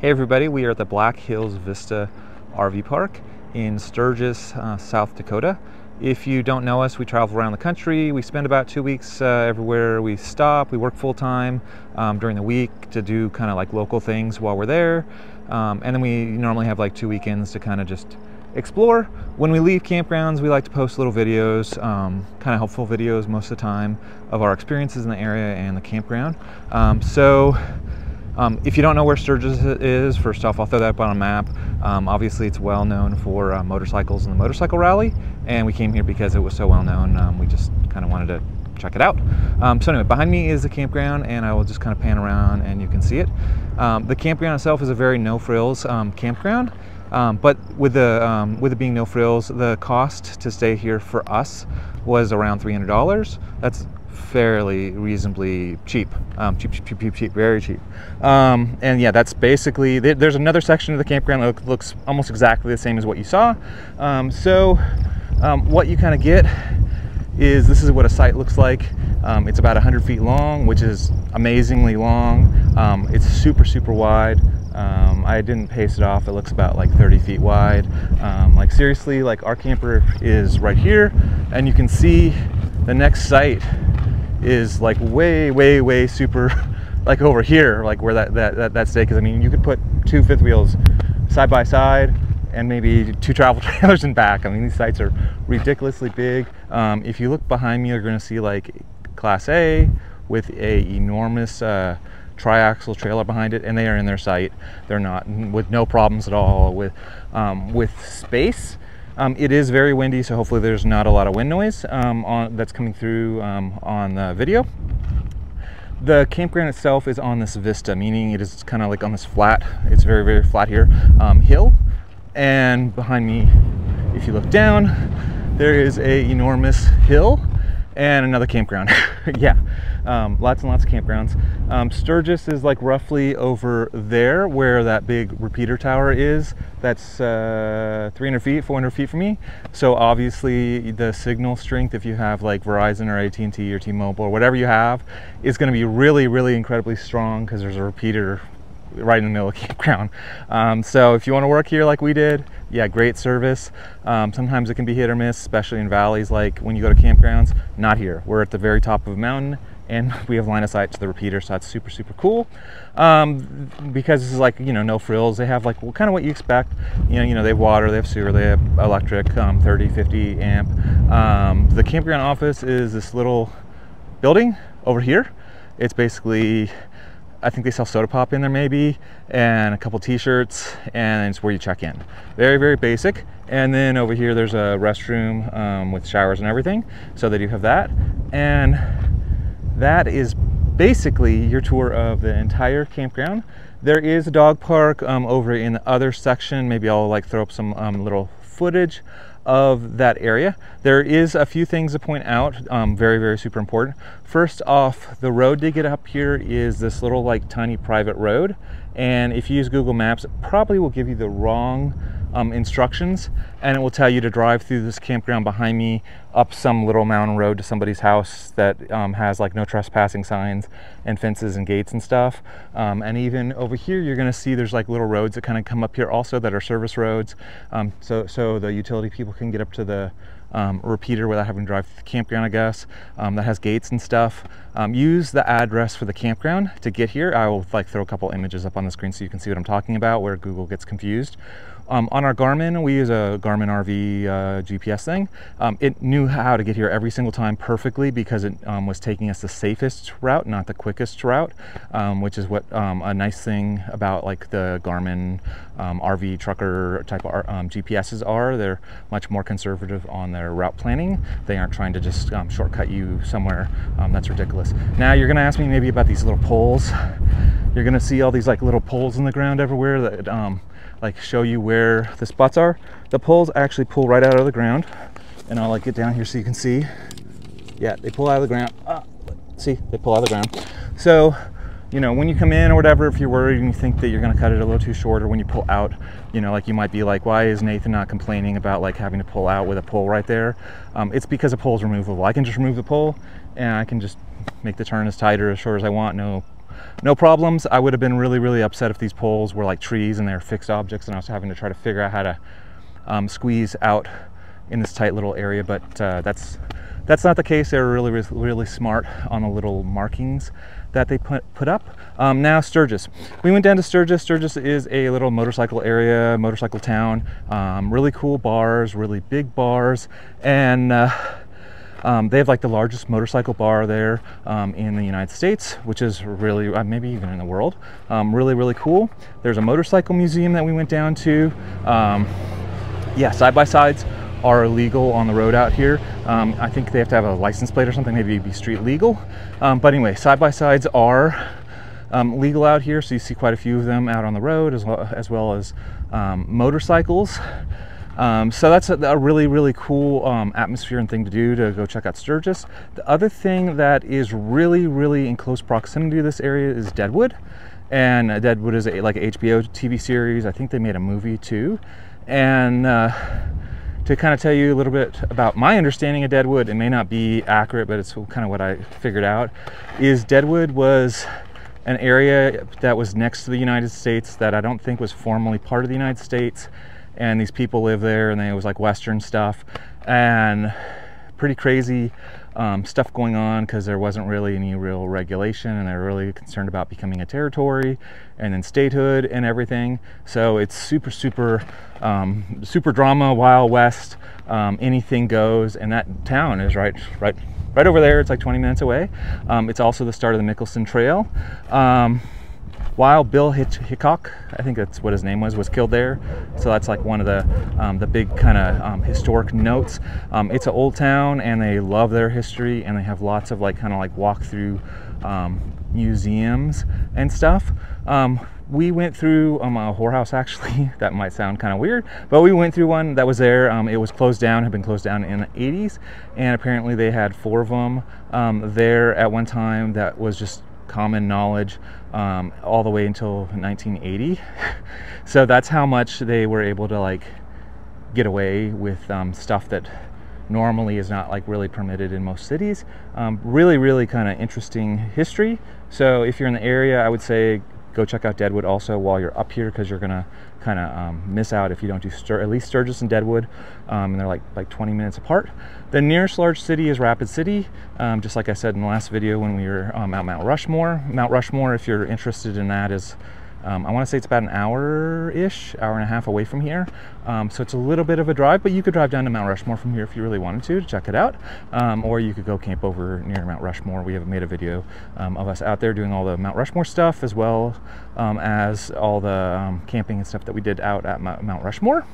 Hey everybody, we are at the Black Hills Vista RV Park in Sturgis, uh, South Dakota. If you don't know us, we travel around the country. We spend about two weeks uh, everywhere we stop. We work full time um, during the week to do kind of like local things while we're there. Um, and then we normally have like two weekends to kind of just explore. When we leave campgrounds, we like to post little videos, um, kind of helpful videos most of the time of our experiences in the area and the campground. Um, so um, if you don't know where Sturgis is, first off, I'll throw that up on a map. Um, obviously, it's well known for uh, motorcycles and the motorcycle rally, and we came here because it was so well known. Um, we just kind of wanted to check it out. Um, so anyway, behind me is the campground, and I will just kind of pan around and you can see it. Um, the campground itself is a very no frills um, campground. but with the with it being no frills, the cost to stay here for us was around $300. That's fairly reasonably cheap. Um, cheap, cheap, cheap, cheap, cheap, very cheap. Um, and yeah, that's basically, there's another section of the campground that looks almost exactly the same as what you saw. Um, so um, what you kind of get is this is what a site looks like. Um, it's about 100 feet long, which is amazingly long. Um, it's super, super wide. Um, I didn't pace it off. It looks about like 30 feet wide. Um, like seriously, like our camper is right here and you can see the next site is like way, way, way super, like over here, like where that that that, that stake is. I mean, you could put two fifth wheels side by side and maybe two travel trailers in back. I mean, these sites are ridiculously big. Um, if you look behind me, you're going to see like Class A with a enormous uh, triaxle trailer behind it, and they are in their site. They're not with no problems at all with um, with space. Um, it is very windy, so hopefully there's not a lot of wind noise um, on, that's coming through um, on the video. The campground itself is on this vista, meaning it is kind of like on this flat, it's very, very flat here, um, hill. And behind me, if you look down, there is a enormous hill and another campground. yeah, um, lots and lots of campgrounds. Um, Sturgis is like roughly over there where that big repeater tower is. That's uh, 300 feet, 400 feet from me. So obviously the signal strength, if you have like Verizon or AT&T or T-Mobile or whatever you have, is going to be really, really incredibly strong because there's a repeater right in the middle of the campground. Um, so if you want to work here like we did, yeah, great service. Um, sometimes it can be hit or miss, especially in valleys like when you go to campgrounds. Not here. We're at the very top of a mountain and we have line of sight to the repeater, so that's super, super cool. Um, because this is like, you know, no frills. They have like well, kind of what you expect. You know, you know, they have water, they have sewer, they have electric, um, 30, 50 amp. Um, the campground office is this little building over here. It's basically I think they sell soda pop in there maybe, and a couple t-shirts, and it's where you check in. Very, very basic. And then over here, there's a restroom um, with showers and everything. So they do have that. And that is basically your tour of the entire campground. There is a dog park um, over in the other section. Maybe I'll like throw up some um, little footage of that area. There is a few things to point out, um, very, very super important. First off, the road to get up here is this little like tiny private road. And if you use Google Maps, it probably will give you the wrong um, instructions and it will tell you to drive through this campground behind me up some little mountain road to somebody's house that um, has like no trespassing signs and fences and gates and stuff um, and even over here you're to see there's like little roads that kind of come up here also that are service roads um, so so the utility people can get up to the um, repeater without having to drive the campground, I guess, um, that has gates and stuff. Um, use the address for the campground to get here. I will like throw a couple images up on the screen so you can see what I'm talking about where Google gets confused. On our Garmin, we use a Garmin RV uh, GPS thing. It knew how to get here every single time perfectly because it um, was taking us the safest route, not the quickest route, um, which is what um, a nice thing about like the Garmin um, RV trucker type of GPSs are. They're much more conservative on their route planning. They aren't trying to just shortcut you somewhere that's ridiculous. Now you're gonna ask me maybe about these little poles. You're gonna see all these like little poles in the ground everywhere that like show you where the spots are. The poles actually pull right out of the ground and I'll like get down here so you can see. Yeah, they pull out of the ground. Ah, see, they pull out of the ground. So, you know, when you come in or whatever, if you're worried and you think that you're gonna cut it a little too short or when you pull out, you know, like you might be like, why is Nathan not complaining about like having to pull out with a pole right there? Um, it's because a pole is removable. I can just remove the pole and I can just make the turn as tight or as short as I want, no no problems. I would have been really, really upset if these poles were like trees and they're fixed objects and I was having to try to figure out how to um, squeeze out in this tight little area, but uh, that's that's not the case. They were really, really smart on the little markings that they put, put up. Um, now Sturgis. We went down to Sturgis. Sturgis is a little motorcycle area, motorcycle town. Um, really cool bars, really big bars. And uh, um, they have like the largest motorcycle bar there um, in the United States, which is really, uh, maybe even in the world. Um, really, really cool. There's a motorcycle museum that we went down to. Um, yeah, side-by-sides are illegal on the road out here. Um, I think they have to have a license plate or something, maybe be street legal. Um, but anyway, side-by-sides are um, legal out here, so you see quite a few of them out on the road as well as, well as um, motorcycles. Um, so that's a, a, really, really cool um, atmosphere and thing to do to go check out Sturgis. The other thing that is really, really in close proximity to this area is Deadwood. And uh, Deadwood is a, like an HBO TV series. I think they made a movie too. And uh, to kind of tell you a little bit about my understanding of Deadwood, it may not be accurate, but it's kind of what I figured out, is Deadwood was an area that was next to the United States that I don't think was formally part of the United States. And these people live there and they, it was like Western stuff and pretty crazy um, stuff going on because there wasn't really any real regulation and they're really concerned about becoming a territory and then statehood and everything. So it's super, super, um, super drama, Wild West, um, anything goes. And that town is right, right, right over there. It's like 20 minutes away. Um, it's also the start of the Mickelson Trail. Wild Bill Hickok, I think that's what his name was, was killed there. So that's like one of the um, the big kind of um, historic notes. Um, it's an old town, and they love their history, and they have lots of like kind of like walk through um, museums and stuff. Um, we went through um, a whorehouse actually. that might sound kind of weird, but we went through one that was there. It was closed down, had been closed down in the 80s, and apparently they had four of them there at one time. That was just common knowledge um, all the way until 1980. so that's how much they were able to like get away with um, stuff that normally is not like really permitted in most cities. Um, really, really kind of interesting history. So if you're in the area, I would say go check out Deadwood also while you're up here because you're gonna kind of um, miss out if you don't do Stur at least Sturgis and Deadwood, um, and they're like like 20 minutes apart. The nearest large city is Rapid City, um, just like I said in the last video when we were um, at Mount Rushmore. Mount Rushmore, if you're interested in that, is um, I want to say it's about an hour-ish, hour and a half away from here. Um, so it's a little bit of a drive, but you could drive down to Mount Rushmore from here if you really wanted to, to check it out. Um, or you could go camp over near Mount Rushmore. We have made a video um, of us out there doing all the Mount Rushmore stuff, as well um, as all the um, camping and stuff that we did out at Mount Rushmore.